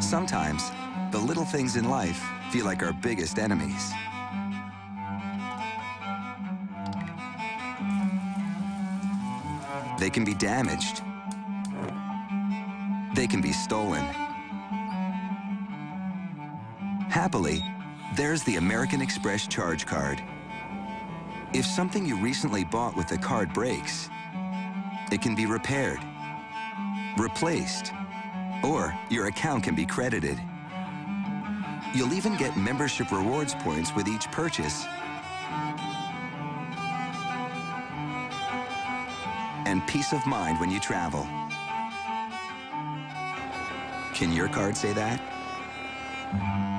Sometimes, the little things in life feel like our biggest enemies. They can be damaged. They can be stolen. Happily, there's the American Express Charge Card. If something you recently bought with the card breaks, it can be repaired, replaced, or your account can be credited. You'll even get membership rewards points with each purchase. And peace of mind when you travel. Can your card say that?